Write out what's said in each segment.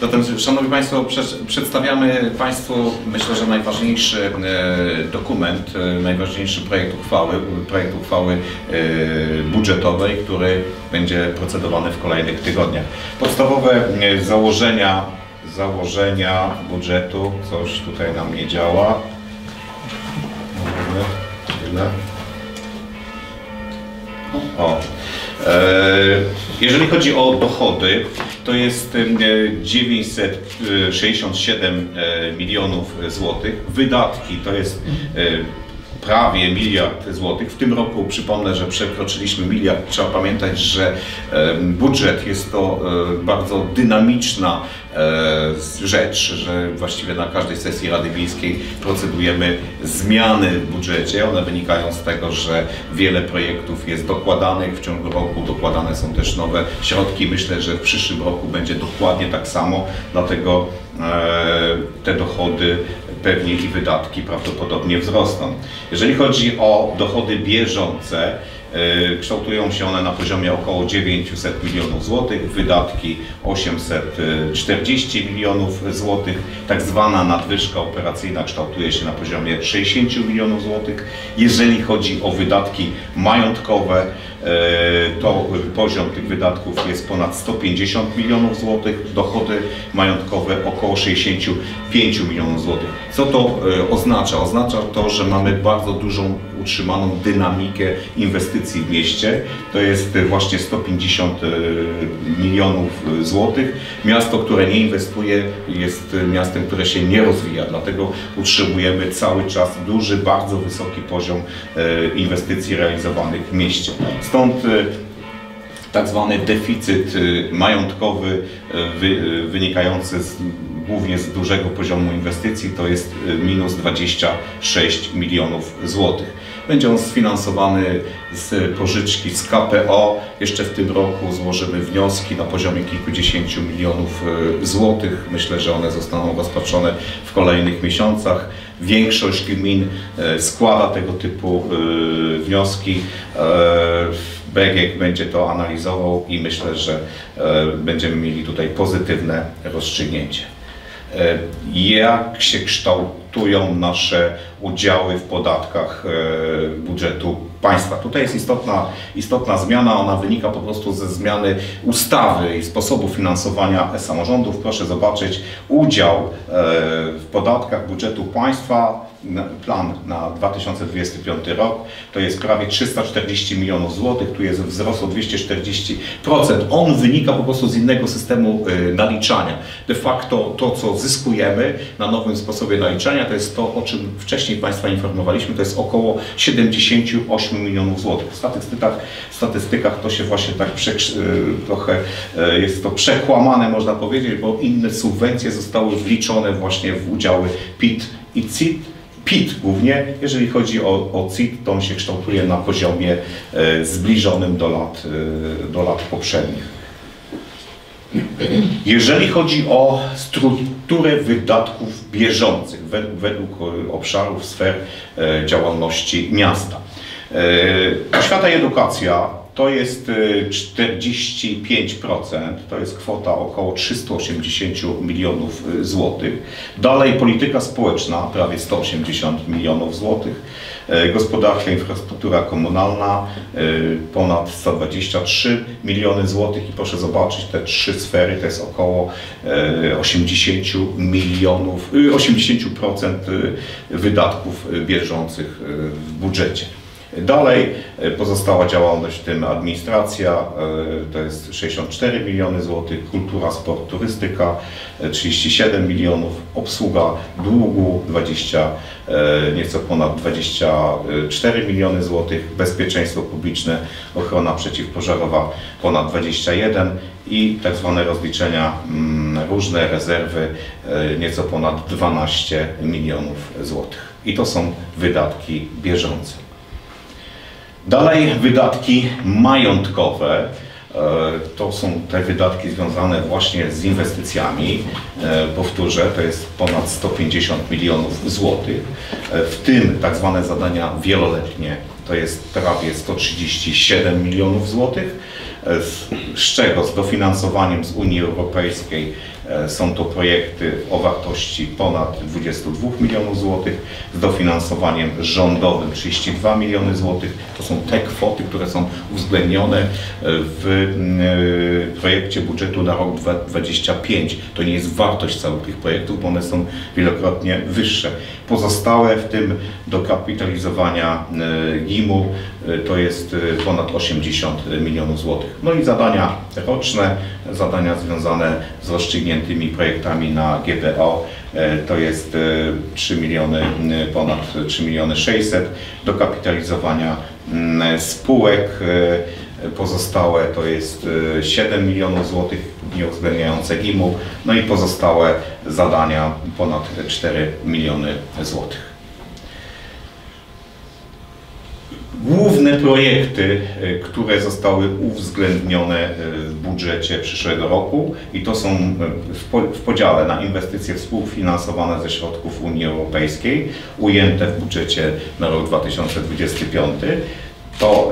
Zatem, Szanowni Państwo, przedstawiamy Państwu, myślę, że najważniejszy e, dokument, e, najważniejszy projekt uchwały, projekt uchwały e, budżetowej, który będzie procedowany w kolejnych tygodniach. Podstawowe założenia, założenia budżetu, coś tutaj nam nie działa. O. Jeżeli chodzi o dochody, to jest 967 e, milionów złotych. Wydatki to jest e, prawie miliard złotych. W tym roku przypomnę, że przekroczyliśmy miliard. Trzeba pamiętać, że budżet jest to e, bardzo dynamiczna e, rzecz, że właściwie na każdej sesji Rady Miejskiej procedujemy zmiany w budżecie. One wynikają z tego, że wiele projektów jest dokładanych w ciągu roku, dokładane są też nowe środki. Myślę, że w przyszłym roku będzie dokładnie tak samo, dlatego e, te dochody pewnie i wydatki prawdopodobnie wzrosną. Jeżeli chodzi o dochody bieżące, e, kształtują się one na poziomie około 900 milionów złotych, wydatki 840 milionów złotych, tak zwana nadwyżka operacyjna kształtuje się na poziomie 60 milionów złotych. Jeżeli chodzi o wydatki majątkowe, to poziom tych wydatków jest ponad 150 milionów złotych, dochody majątkowe około 65 milionów złotych. Co to e, oznacza? Oznacza to, że mamy bardzo dużą utrzymaną dynamikę inwestycji w mieście. To jest właśnie 150 e, milionów złotych. Miasto, które nie inwestuje jest miastem, które się nie rozwija, dlatego utrzymujemy cały czas duży, bardzo wysoki poziom inwestycji realizowanych w mieście. Stąd y, tak zwany deficyt y, majątkowy y, wynikający z, głównie z dużego poziomu inwestycji to jest minus 26 milionów złotych. Będzie on sfinansowany z pożyczki z KPO. Jeszcze w tym roku złożymy wnioski na poziomie kilkudziesięciu milionów złotych. Myślę, że one zostaną rozpatrzone w kolejnych miesiącach. Większość gmin składa tego typu wnioski. BGK będzie to analizował i myślę, że e, będziemy mieli tutaj pozytywne rozstrzygnięcie. E, jak się kształtują nasze udziały w podatkach e, budżetu państwa? Tutaj jest istotna, istotna zmiana, ona wynika po prostu ze zmiany ustawy i sposobu finansowania samorządów. Proszę zobaczyć, udział w podatkach budżetu państwa plan na 2025 rok to jest prawie 340 milionów złotych, tu jest wzrost o 240%. On wynika po prostu z innego systemu y, naliczania. De facto to, co zyskujemy na nowym sposobie naliczania, to jest to, o czym wcześniej Państwa informowaliśmy, to jest około 78 milionów złotych. W statystykach, w statystykach to się właśnie tak prze, y, trochę y, jest to przekłamane, można powiedzieć, bo inne subwencje zostały wliczone właśnie w udziały PIT i CIT PIT głównie, jeżeli chodzi o, o CIT, to on się kształtuje na poziomie e, zbliżonym do lat, e, do lat poprzednich. Jeżeli chodzi o strukturę wydatków bieżących według, według obszarów sfer e, działalności miasta. Oświata i edukacja to jest 45%, y, to jest kwota około 380 milionów y, złotych. Dalej polityka społeczna, prawie 180 milionów złotych. Y, gospodarka, infrastruktura komunalna, ponad 123 miliony złotych i proszę zobaczyć te trzy sfery, to jest około 80 milionów, 80% wydatków bieżących w budżecie. Dalej e, pozostała działalność, w tym administracja, e, to jest 64 miliony złotych, kultura, sport, turystyka 37 e, milionów, obsługa długu 20, nieco ponad 24 miliony złotych, bezpieczeństwo publiczne, ochrona przeciwpożarowa ponad 21 i tak zwane rozliczenia mm, różne, rezerwy nieco ponad 12 milionów złotych. I to są wydatki bieżące. Dalej wydatki majątkowe. E, to są te wydatki związane właśnie z inwestycjami. E, powtórzę, to jest ponad 150 milionów złotych, e, w tym tak zwane zadania wieloletnie to jest prawie 137 milionów złotych, z czego z dofinansowaniem z Unii Europejskiej Są to projekty o wartości ponad 22 milionów złotych z dofinansowaniem rządowym 32 miliony złotych. To są te kwoty, które są uwzględnione w mm, e, projekcie budżetu na rok 2025. To nie jest wartość całych tych projektów, bo one są wielokrotnie wyższe. Pozostałe, w tym dokapitalizowania e, GIM-u, e, to jest e, ponad 80 milionów złotych. No i zadania roczne, zadania związane z rozstrzygniętymi projektami na GPO, e, to jest e, 3 miliony, e, ponad 3 miliony 600, dokapitalizowania mm, spółek, e, Pozostałe to jest e, 7 milionów złotych, nie uwzględniające GIM-u, no i pozostałe zadania ponad 4 miliony złotych. Główne projekty, e, które zostały uwzględnione e, w budżecie przyszłego roku i to są e, w po- w podziale na inwestycje współfinansowane ze środków Unii Europejskiej, ujęte w budżecie na rok 2025, to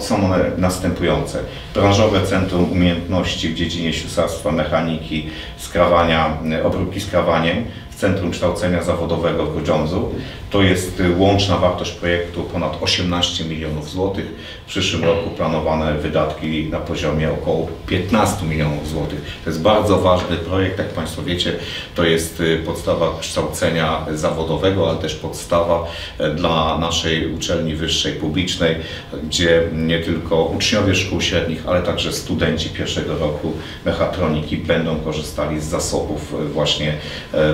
są one następujące. Branżowe Centrum Umiejętności w dziedzinie ślusarstwa, mechaniki, skrawania, obróbki skrawaniem w Centrum Kształcenia Zawodowego w Grudziądzu. To jest e, łączna wartość projektu ponad 18 milionów złotych. W przyszłym roku planowane wydatki na poziomie około 15 milionów złotych. To jest bardzo ważny projekt, jak Państwo wiecie, to jest e, podstawa kształcenia zawodowego, ale też podstawa e, dla naszej uczelni wyższej publicznej, gdzie nie tylko uczniowie szkół średnich, ale także studenci pierwszego roku mechatroniki będą korzystali z zasobów właśnie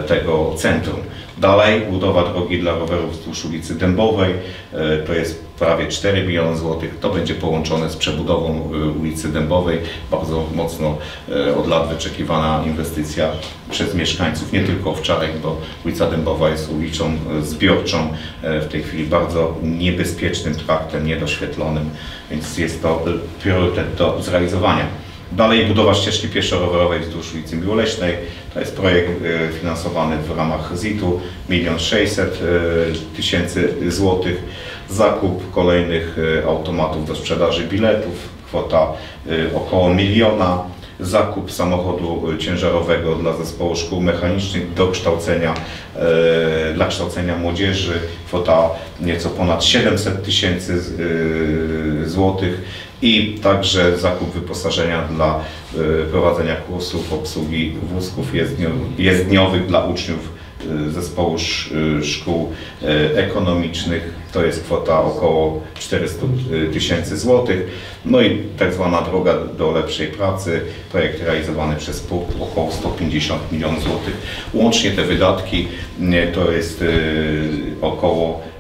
tego centrum. Dalej budowa drogi dla rowerów wzdłuż ulicy Dębowej, e, to jest prawie 4 miliony złotych. To będzie połączone z przebudową e, ulicy Dębowej. Bardzo mocno e, od lat wyczekiwana inwestycja przez mieszkańców, nie tylko Owczarek, bo ulica Dębowa jest ulicą zbiorczą, w tej chwili bardzo niebezpiecznym traktem, niedoświetlonym, więc jest to priorytet do zrealizowania. Dalej budowa ścieżki pieszo-rowerowej wzdłuż ulicy Miłoleśnej. To jest projekt e, finansowany w ramach ZIT-u, 1 600 tysięcy złotych. Zakup kolejnych e, automatów do sprzedaży biletów, kwota e, około miliona. Zakup samochodu ciężarowego dla zespołu szkół mechanicznych do kształcenia, dla kształcenia młodzieży, kwota nieco ponad 700 tysięcy złotych i także zakup wyposażenia dla e, prowadzenia kursów obsługi wózków jezdnio- jezdniowych dla uczniów e, zespołu e, szkół ekonomicznych. To jest kwota około 400 tysięcy złotych. No i tak zwana droga do lepszej pracy, projekt realizowany przez PUP około 150 milionów złotych. Łącznie te wydatki to jest około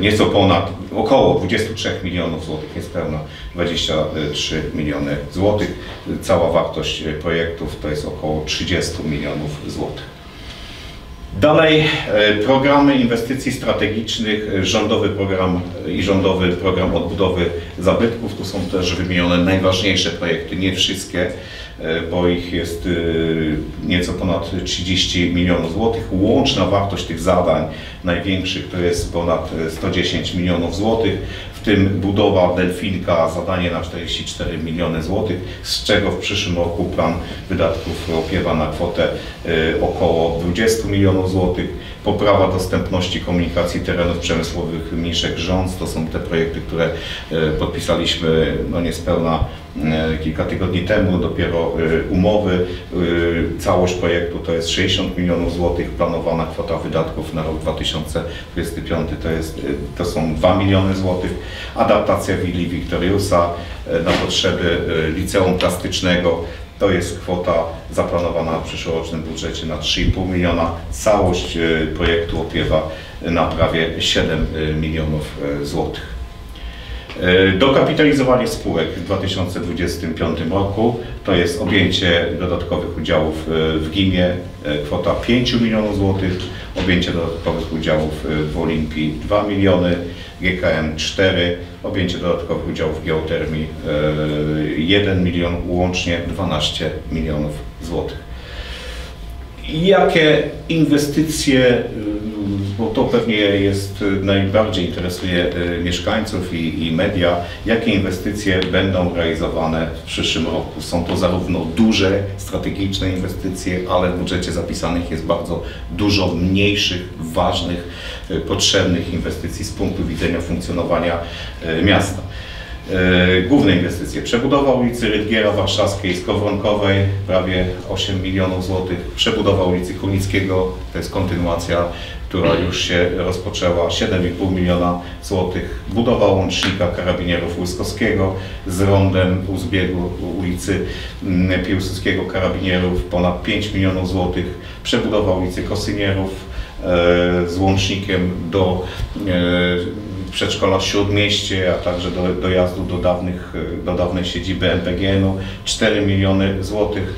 nieco ponad, około 23 milionów złotych, niespełna 23 miliony złotych. Cała wartość e, projektów to jest około 30 milionów złotych. Dalej e, programy inwestycji strategicznych, e, rządowy program e, i rządowy program odbudowy zabytków. Tu są też wymienione najważniejsze projekty, nie wszystkie, e, bo ich jest e, nieco ponad 30 milionów złotych. Łączna wartość tych zadań największych to jest ponad e, 110 milionów złotych, w tym budowa Delfinka, zadanie na 44 miliony złotych, z czego w przyszłym roku plan wydatków opiewa na kwotę e, około 20 milionów złotych. Poprawa dostępności komunikacji terenów przemysłowych Mniszek Rząd, to są te projekty, które e, podpisaliśmy no niespełna e, kilka tygodni temu, dopiero e, umowy. E, Całość projektu to jest 60 milionów złotych, planowana kwota wydatków na rok 2025 to, jest, e, to są 2 miliony złotych. Adaptacja willi Wiktoriusa e, na potrzeby e, liceum plastycznego to jest kwota zaplanowana w przyszłorocznym budżecie na 3,5 miliona. Całość e, projektu opiewa na prawie 7 e, milionów e, złotych. E, Dokapitalizowanie spółek w 2025 roku. To jest objęcie dodatkowych udziałów e, w GIM-ie, e, kwota 5 milionów złotych, objęcie dodatkowych udziałów w Olimpii 2 miliony, GKM 4, objęcie dodatkowych udziałów w geotermii e, 1 milion, łącznie 12 milionów złotych. Jakie inwestycje, bo to pewnie jest najbardziej interesuje mieszkańców i, i, media, jakie inwestycje będą realizowane w przyszłym roku? Są to zarówno duże, strategiczne inwestycje, ale w budżecie zapisanych jest bardzo dużo mniejszych, ważnych, potrzebnych inwestycji z punktu widzenia funkcjonowania miasta. E, główne inwestycje. Przebudowa ulicy Rydgiera Warszawskiej, Skowronkowej, prawie 8 milionów złotych. Przebudowa ulicy Kunickiego, to jest kontynuacja, która już się rozpoczęła, 7,5 miliona złotych. Budowa łącznika karabinierów Łyskowskiego z rondem u zbiegu ulicy mm, Piłsudskiego Karabinierów, ponad 5 milionów złotych. Przebudowa ulicy Kosynierów e, z łącznikiem do e, przedszkola w Śródmieście, a także do, dojazdu do, dawnych, do dawnej siedziby MPGN-u 4 miliony złotych.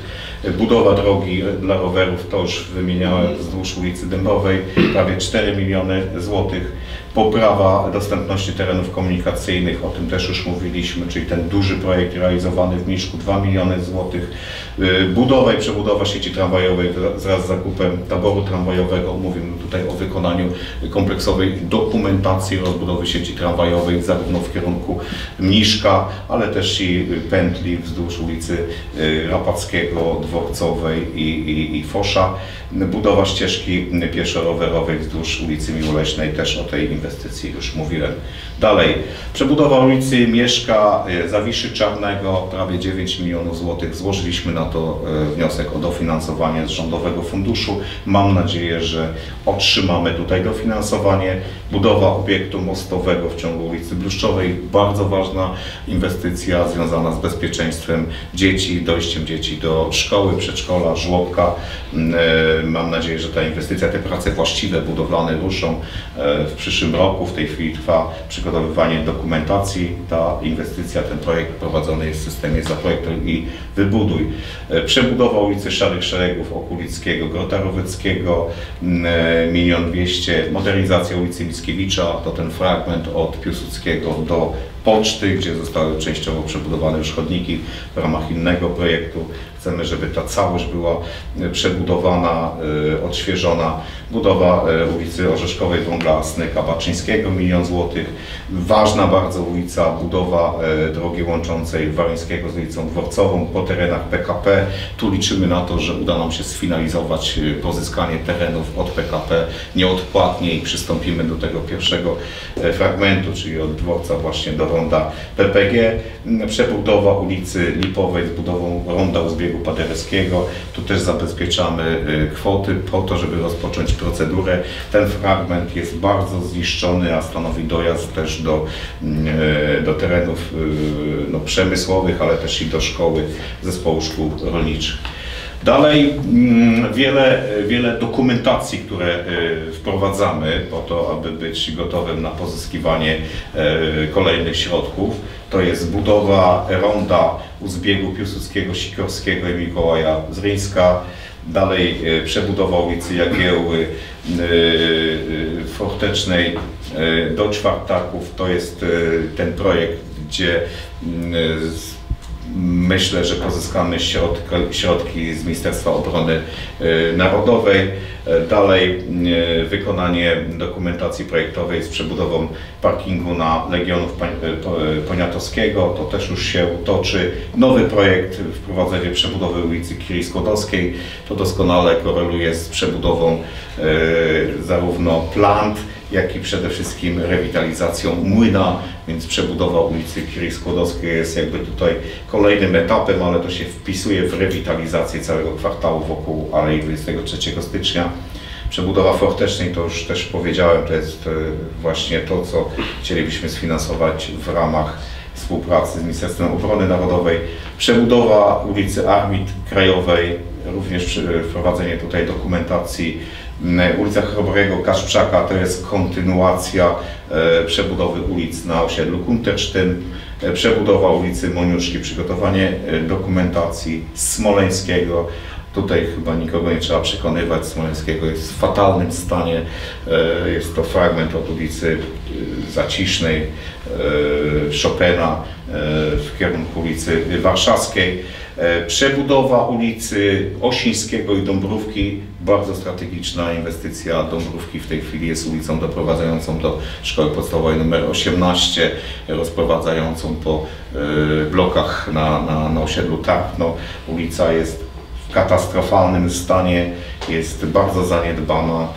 Budowa drogi dla rowerów, to już wymieniałem wzdłuż ulicy Dębowej, prawie 4 miliony złotych poprawa dostępności terenów komunikacyjnych, o tym też już mówiliśmy, czyli ten duży projekt realizowany w Miszku, 2 miliony złotych, y, budowa i przebudowa sieci tramwajowej wraz z zakupem taboru tramwajowego, mówimy tutaj o wykonaniu kompleksowej dokumentacji rozbudowy sieci tramwajowej zarówno w kierunku Mniszka, ale też i pętli wzdłuż ulicy y, Rapackiego, Dworcowej i, i, i Fosza, budowa ścieżki pieszo-rowerowej wzdłuż ulicy Miłoleśnej, też o tej inwestycji inwestycji, już mówiłem. Dalej, przebudowa ulicy Mieszka, e, Zawiszy Czarnego, prawie 9 milionów złotych. Złożyliśmy na to e, wniosek o dofinansowanie z Rządowego Funduszu. Mam nadzieję, że otrzymamy tutaj dofinansowanie. Budowa obiektu mostowego w ciągu ulicy Bluszczowej, bardzo ważna inwestycja związana z bezpieczeństwem dzieci, dojściem dzieci do szkoły, przedszkola, żłobka. Mm, e, mam nadzieję, że ta inwestycja, te prace właściwe, budowlane ruszą w przyszłym roku. W tej chwili trwa przygotowywanie dokumentacji. Ta inwestycja, ten projekt prowadzony jest w systemie Zaprojektuj i Wybuduj. E, przebudowa ulicy Szarych Szeregów, Okulickiego, Grota Rowyckiego, mm, milion dwieście. Modernizacja ulicy Mickiewicza, to ten fragment od Piłsudskiego do poczty, gdzie zostały częściowo przebudowane już chodniki w ramach innego projektu. Chcemy, żeby ta całość była e, przebudowana, e, odświeżona. Budowa e, ulicy Orzeszkowej Wągla Snyka Baczyńskiego, milion złotych. Ważna bardzo ulica, budowa drogi łączącej Waryńskiego z ulicą Dworcową po terenach PKP. Tu liczymy na to, że uda nam się sfinalizować pozyskanie terenów od PKP nieodpłatnie i przystąpimy do tego pierwszego fragmentu, czyli od dworca właśnie do ronda PPG, przebudowa ulicy Lipowej z budową ronda u zbiegu paderewskiego. Tu też zabezpieczamy y, kwoty po to, żeby rozpocząć procedurę. Ten fragment jest bardzo zniszczony, a stanowi dojazd też do, y, do terenów y, no, przemysłowych, ale też i do szkoły zespołu szkół rolniczych. Dalej mm, wiele, wiele dokumentacji, które e, wprowadzamy po to, aby być gotowym na pozyskiwanie e, kolejnych środków. To jest budowa ronda u zbiegu Piłsudskiego, Sikorskiego i Mikołaja Zryńska. Dalej e, przebudowa ulicy Jagiełły Fortecznej do Czwartaków. To jest ten projekt, gdzie mm, Myślę, że pozyskamy środki, środki z Ministerstwa Obrony e, Narodowej. E, dalej e, wykonanie dokumentacji projektowej z przebudową parkingu na Legionów Poniatowskiego. To też już się toczy. Nowy projekt wprowadzenie przebudowy ulicy Kiri Skłodowskiej. To doskonale koreluje z przebudową zarówno plant, jak i przede wszystkim rewitalizacją młyna, więc przebudowa ulicy Kiry Skłodowskiej jest jakby tutaj kolejnym etapem, ale to się wpisuje w rewitalizację całego kwartału wokół Alei 23 stycznia. Przebudowa Fortecznej, to już też powiedziałem, to jest e, właśnie to, co chcielibyśmy sfinansować w ramach współpracy z Ministerstwem Obrony Narodowej. Przebudowa ulicy Armit Krajowej, również wprowadzenie tutaj dokumentacji ulica Chrobrego Kaszprzaka to jest kontynuacja e, przebudowy ulic na osiedlu Kuntersztyn, e, przebudowa ulicy Moniuszki, przygotowanie e, dokumentacji Smoleńskiego. Tutaj chyba nikogo nie trzeba przekonywać, Smoleńskiego jest w fatalnym stanie. Jest to fragment od ulicy Zacisznej Chopina w kierunku ulicy Warszawskiej. E, Przebudowa ulicy Osińskiego i Dąbrówki, bardzo strategiczna inwestycja Dąbrówki w tej chwili jest ulicą doprowadzającą do szkoły podstawowej nr 18, rozprowadzającą po e, blokach na, na, na osiedlu Tarpno. Ulica jest w katastrofalnym stanie, jest bardzo zaniedbana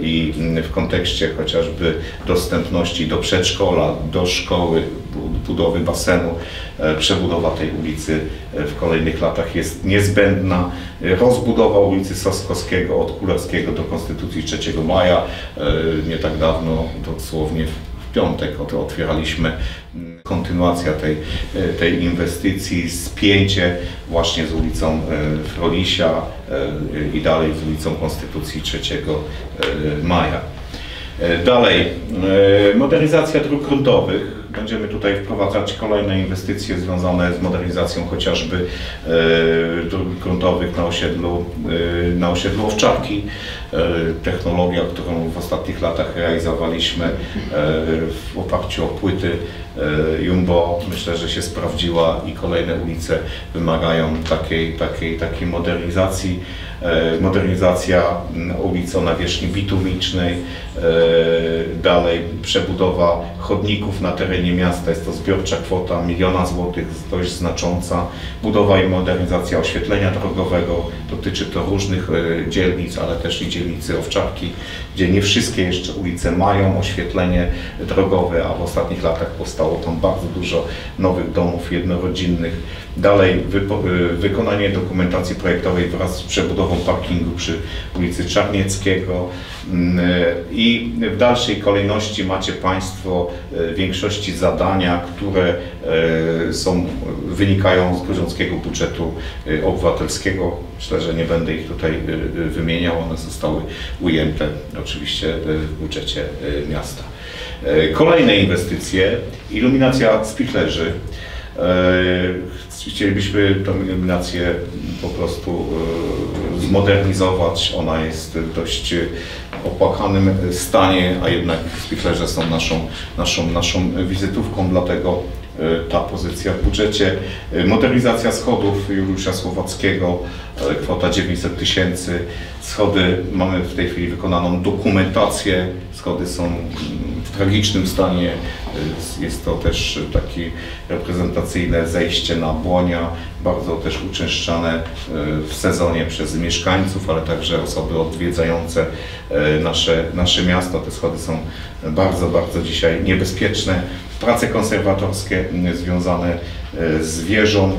i w kontekście chociażby dostępności do przedszkola, do szkoły, bu- budowy basenu, e, przebudowa tej ulicy e, w kolejnych latach jest niezbędna. E, Rozbudowa ulicy Soskowskiego od Kularskiego do Konstytucji 3 maja. E, Nie tak dawno, dosłownie piątek oto otwieraliśmy mm, kontynuacja tej, e, tej inwestycji, spięcie właśnie z ulicą e, Frolisia e, i dalej z ulicą Konstytucji 3 e, maja. Dalej, modernizacja dróg gruntowych. Będziemy tutaj wprowadzać kolejne inwestycje związane z modernizacją chociażby e, dróg gruntowych na osiedlu, e, na osiedlu Owczarki. E, Technologia, którą w ostatnich latach realizowaliśmy w oparciu o płyty Jumbo, myślę, że się sprawdziła i kolejne ulice wymagają takiej, takiej, takiej modernizacji. E, Modernizacja mm, ulic o nawierzchni bitumicznej, e, dalej przebudowa chodników na terenie miasta, jest to zbiorcza kwota miliona złotych, dość znacząca. Budowa i modernizacja oświetlenia drogowego, dotyczy to różnych e, dzielnic, ale też i dzielnicy Owczarki, gdzie nie wszystkie jeszcze ulice mają oświetlenie drogowe, a w ostatnich latach powstało tam bardzo dużo nowych domów jednorodzinnych. Dalej y, wykonanie dokumentacji projektowej wraz z przebudową parkingu przy ulicy Czarnieckiego Mm, y, i w dalszej kolejności macie Państwo y, większości zadania, które są, wynikają z gruziąckiego budżetu obywatelskiego. Myślę, że nie będę ich tutaj wymieniał, one zostały ujęte oczywiście w budżecie miasta. Kolejne inwestycje, iluminacja spichlerzy. E, Chcielibyśmy tę iluminację po prostu e, zmodernizować. Ona jest w dość opłakanym stanie, a jednak spichlerze są naszą, naszą, naszą wizytówką, dlatego e, ta pozycja w budżecie. Modernizacja schodów Juliusza Słowackiego, kwota 900 tysięcy. Schody, mamy w tej chwili wykonaną dokumentację. Schody są w tragicznym stanie. Jest to też takie reprezentacyjne zejście na błonia, bardzo też uczęszczane e, w sezonie przez mieszkańców, ale także osoby odwiedzające e, nasze, nasze miasto. Te schody są bardzo, bardzo dzisiaj niebezpieczne. Prace konserwatorskie związane e, z wieżą,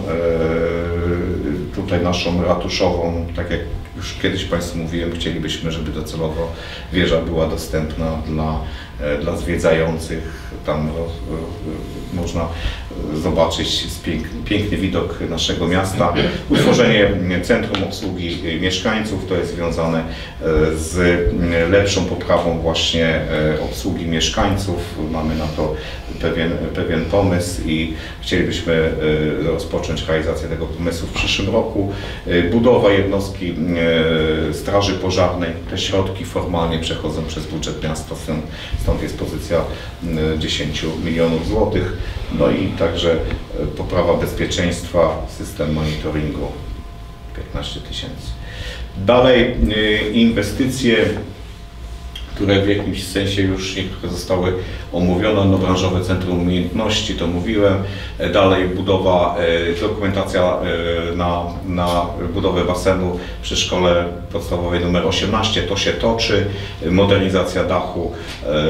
tutaj naszą ratuszową, tak jak już kiedyś Państwu mówiłem, chcielibyśmy, żeby docelowo wieża była dostępna dla, e, dla zwiedzających. Tam ro- ro- można e, zobaczyć piękny widok naszego miasta. Utworzenie Centrum Obsługi Mieszkańców to jest związane e, z lepszą poprawą właśnie e, obsługi mieszkańców. Mamy na to pewien, pewien pomysł i chcielibyśmy e, rozpocząć realizację tego pomysłu w przyszłym roku. E, Budowa jednostki e, Straży Pożarnej, te środki formalnie przechodzą przez budżet miasta, stąd, jest pozycja m, 10 milionów złotych. No i także poprawa bezpieczeństwa, system monitoringu 15 tysięcy. Dalej inwestycje które w jakimś sensie już niektóre zostały omówione, no branżowe Centrum Umiejętności, to mówiłem. E, Dalej budowa, e, dokumentacja e, na, na budowę basenu przy szkole podstawowej nr 18, to się toczy. Modernizacja dachu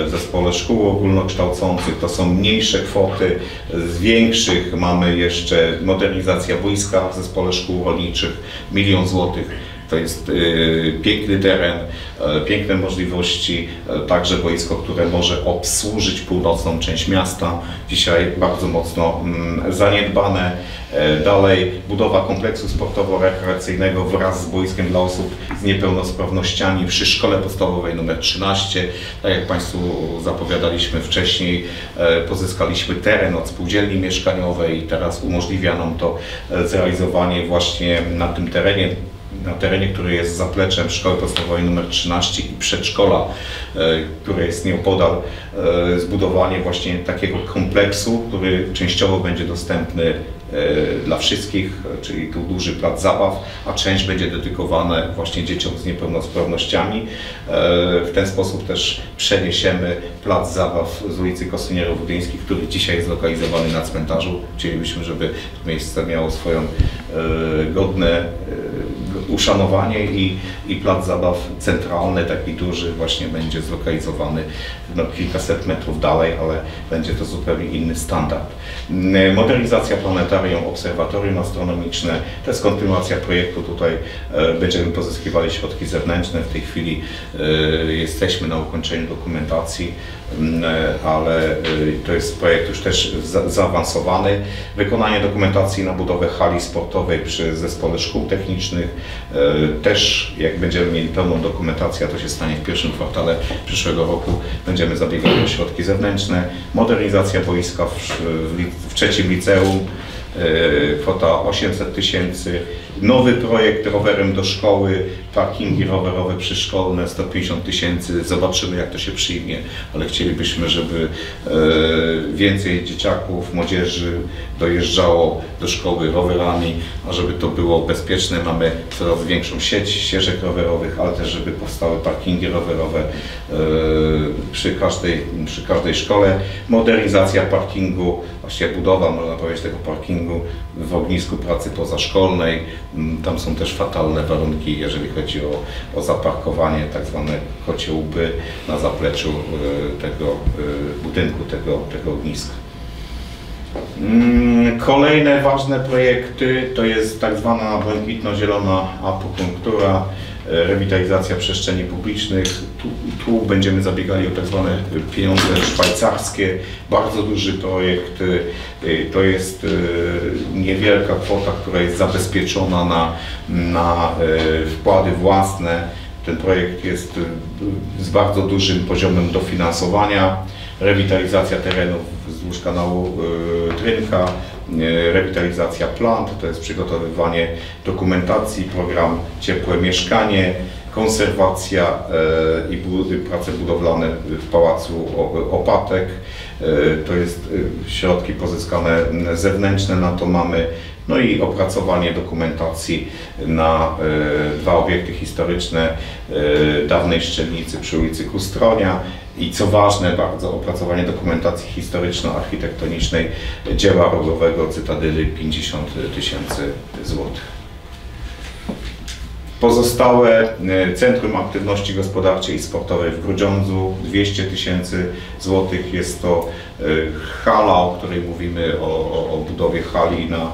w zespole szkół ogólnokształcących, to są mniejsze kwoty. Z większych mamy jeszcze modernizacja wojska w zespole szkół rolniczych, milion złotych. To jest y, piękny teren, e, piękne możliwości, e, także boisko, które może obsłużyć północną część miasta. Dzisiaj bardzo mocno mm, zaniedbane. Dalej budowa kompleksu sportowo-rekreacyjnego wraz z boiskiem dla osób z niepełnosprawnościami przy szkole podstawowej nr 13. Tak jak Państwu zapowiadaliśmy wcześniej, pozyskaliśmy teren od spółdzielni mieszkaniowej i teraz umożliwia nam to zrealizowanie właśnie na tym terenie na terenie, który jest zapleczem szkoły podstawowej nr 13 i przedszkola, e, które jest nieopodal, e, zbudowanie właśnie takiego kompleksu, który częściowo będzie dostępny dla wszystkich, czyli tu duży plac zabaw, a część będzie dedykowana właśnie dzieciom z niepełnosprawnościami. W ten sposób też przeniesiemy plac zabaw z ulicy Kosynierów Gdyńskich, który dzisiaj jest zlokalizowany na cmentarzu. Chcielibyśmy, żeby to miejsce miało swoją godne uszanowanie i, i plac zabaw centralny, taki duży, właśnie będzie zlokalizowany no, kilkaset metrów dalej, ale będzie to zupełnie inny standard. Mm, modernizacja planetarium, obserwatorium astronomiczne, to jest kontynuacja projektu. Tutaj e, będziemy pozyskiwali środki zewnętrzne. W tej chwili e, jesteśmy na ukończeniu dokumentacji, ale to jest projekt już też zaawansowany. Wykonanie dokumentacji na budowę hali sportowej przy zespole szkół technicznych. Też jak będziemy mieli pełną dokumentację, a to się stanie w pierwszym kwartale przyszłego roku, będziemy zabiegali o środki zewnętrzne. Modernizacja boiska w, w, w trzecim liceum, kwota 800 tysięcy nowy projekt rowerem do szkoły, parkingi rowerowe przyszkolne 150 tysięcy, zobaczymy jak to się przyjmie, ale chcielibyśmy, żeby e, więcej dzieciaków, młodzieży dojeżdżało do szkoły rowerami, a żeby to było bezpieczne. Mamy coraz większą sieć ścieżek rowerowych, ale też żeby powstały parkingi rowerowe e, przy każdej, przy każdej szkole. Modernizacja parkingu, właściwie budowa, można powiedzieć, tego parkingu w ognisku pracy pozaszkolnej, tam są też fatalne warunki, jeżeli chodzi o, o zaparkowanie, tak zwane kocie łby na zapleczu e, tego e, budynku, tego, tego ogniska. Mm, kolejne ważne projekty to jest tak zwana błękitno-zielona apopunktura, rewitalizacja przestrzeni publicznych. Tu, tu, będziemy zabiegali o tak zwane pieniądze szwajcarskie. Bardzo duży projekt. E, to jest e, niewielka kwota, która jest zabezpieczona na, na wkłady własne. Ten projekt jest z bardzo dużym poziomem dofinansowania. Rewitalizacja terenów wzdłuż kanału Trynka, rewitalizacja plant, to jest przygotowywanie dokumentacji, program Ciepłe Mieszkanie, konserwacja y, i prace budowlane w Pałacu Opatek. To jest środki pozyskane zewnętrzne, na to mamy no i opracowanie dokumentacji na dwa obiekty historyczne dawnej szczelnicy przy ulicy Kustronia i co ważne bardzo, opracowanie dokumentacji historyczno-architektonicznej dzieła rogowego Cytadyli 50 tysięcy złotych. Pozostałe e, Centrum Aktywności Gospodarczej i Sportowej w Grudziądzu 200 tysięcy złotych. Jest to e, hala, o której mówimy, o, o, o budowie hali na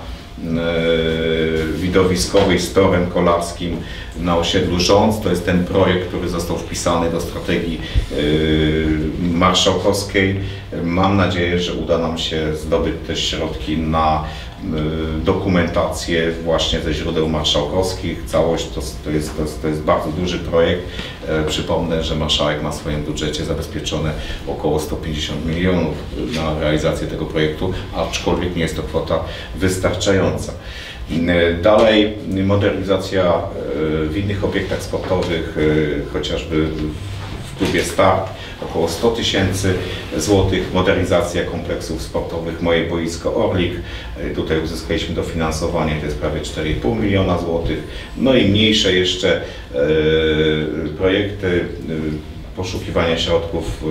widowiskowej z torem kolarskim na osiedlu Rząd. To jest ten projekt, który został wpisany do strategii e, marszałkowskiej. Mam nadzieję, że uda nam się zdobyć też środki na dokumentację właśnie ze źródeł marszałkowskich. Całość to, to, jest, to, to jest bardzo duży projekt. E, przypomnę, że marszałek ma w swoim budżecie zabezpieczone około 150 milionów na realizację tego projektu, aczkolwiek nie jest to kwota wystarczająca. E, dalej modernizacja e, w innych obiektach sportowych, chociażby klubie Start około 100 tysięcy złotych, modernizacja kompleksów sportowych, moje boisko Orlik, e, tutaj uzyskaliśmy dofinansowanie, to jest prawie 4,5 miliona złotych, no i mniejsze jeszcze e, projekty e, poszukiwania środków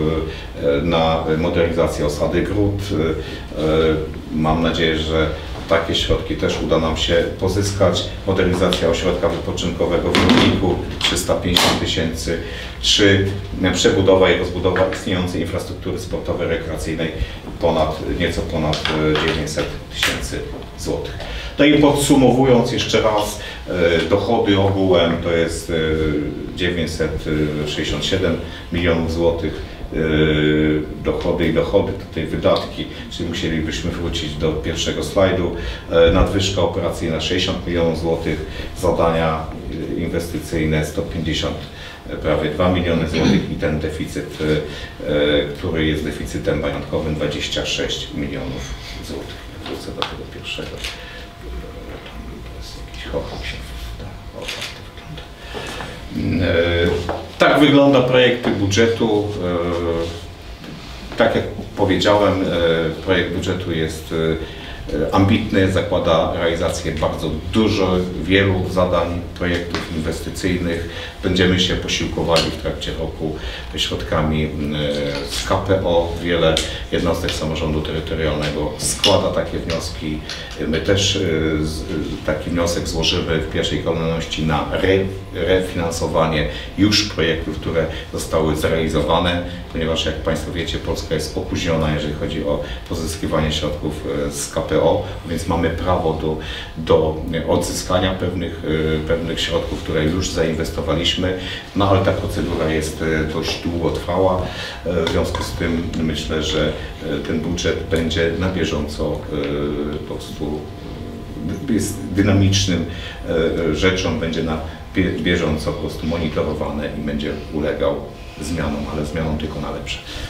na modernizację osady Gród. Mam nadzieję, że takie środki też uda nam się pozyskać. Modernizacja ośrodka wypoczynkowego w Rudniku 350 tysięcy, czy przebudowa i rozbudowa istniejącej infrastruktury sportowej, rekreacyjnej ponad, nieco ponad 900 e, tysięcy złotych. No i podsumowując jeszcze raz, e, dochody ogółem to jest 967 e, milionów złotych, dochody i dochody, tutaj wydatki, czyli musielibyśmy wrócić do pierwszego slajdu. Yy, nadwyżka operacyjna 60 milionów złotych, zadania yy, inwestycyjne 150 prawie 2 miliony złotych i ten deficyt, który jest deficytem majątkowym 26 milionów złotych. Wrócę do tego pierwszego. To jest jakiś chocham się. O, tak to wygląda. Tak wygląda projekt budżetu. E, tak jak powiedziałem, e, projekt budżetu jest e, ambitny, zakłada realizację bardzo dużo, wielu zadań, projektów inwestycyjnych. Będziemy się posiłkowali w trakcie roku środkami e, z KPO. Wiele jednostek samorządu terytorialnego składa takie wnioski. My też e, taki wniosek złożymy w pierwszej kolejności na re, refinansowanie już projektów, które zostały zrealizowane, ponieważ jak Państwo wiecie, Polska jest opóźniona, jeżeli chodzi o pozyskiwanie środków e, z KPO, więc mamy prawo do, do odzyskania pewnych, e, pewnych środków, które już zainwestowaliśmy, no ale ta procedura jest e, dość długotrwała, E, w związku z tym myślę, że ten budżet będzie na bieżąco po prostu jest dynamicznym rzeczą, będzie na bie- bieżąco po prostu monitorowany i będzie ulegał zmianom, ale zmianom tylko na lepsze.